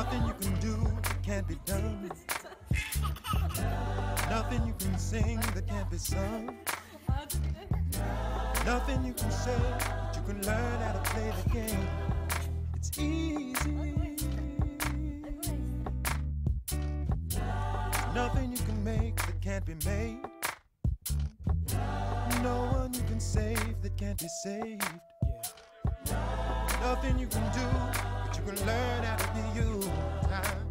nothing you can do that can't be done. Nothing you can sing that can't be sung. Nothing you can say that you can learn how to play the game. It's easy. Nothing you can make that can't be made. No one you can save that can't be saved. Nothing you can do, you can learn how to be you. Time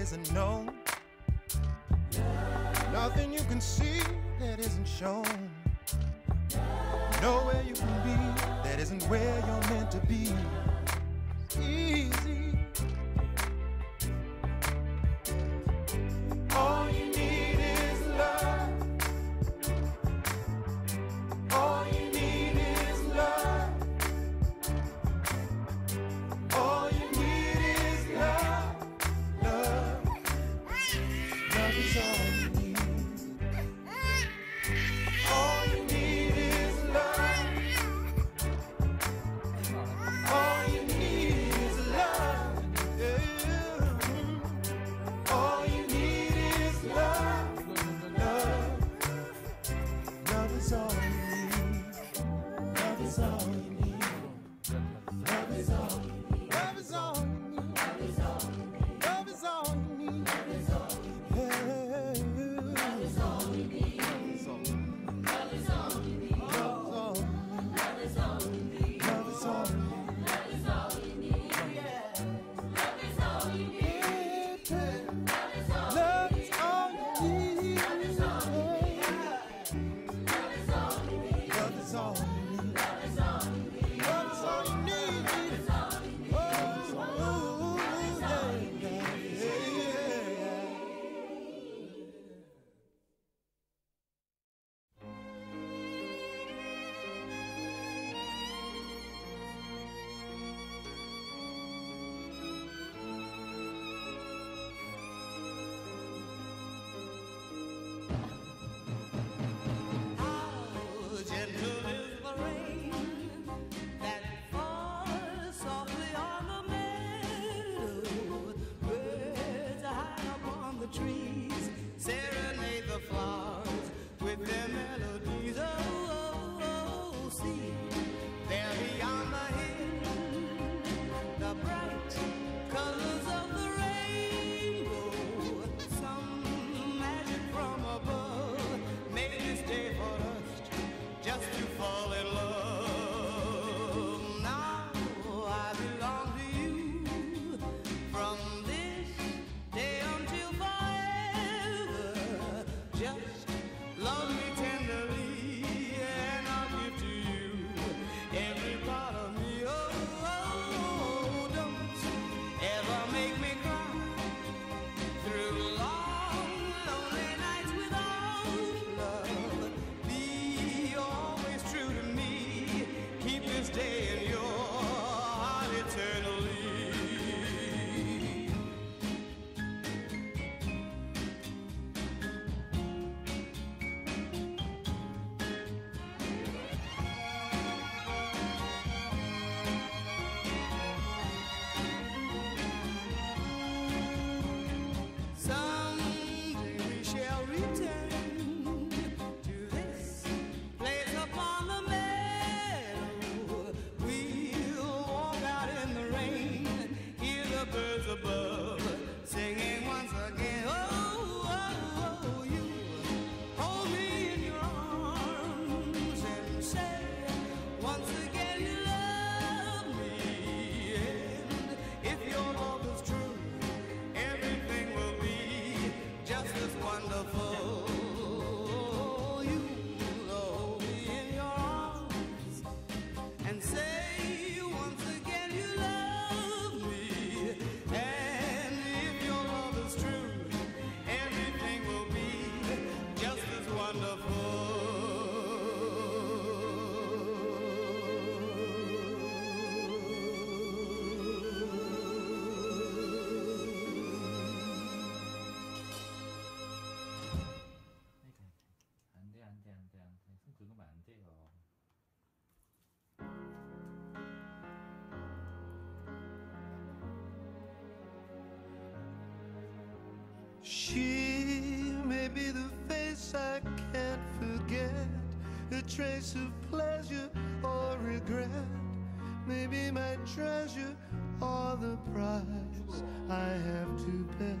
isn't known. Nothing you can see that isn't shown. Nowhere you can be that isn't where you're meant to be. She may be the face I can't forget, a trace of pleasure or regret. Maybe my treasure or the price I have to pay.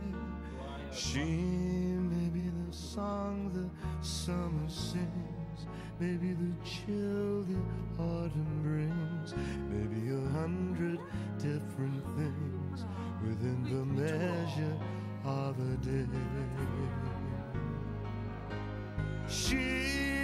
She may be the song the summer sings, maybe the chill the autumn brings, maybe a hundred different things within the measure a day. She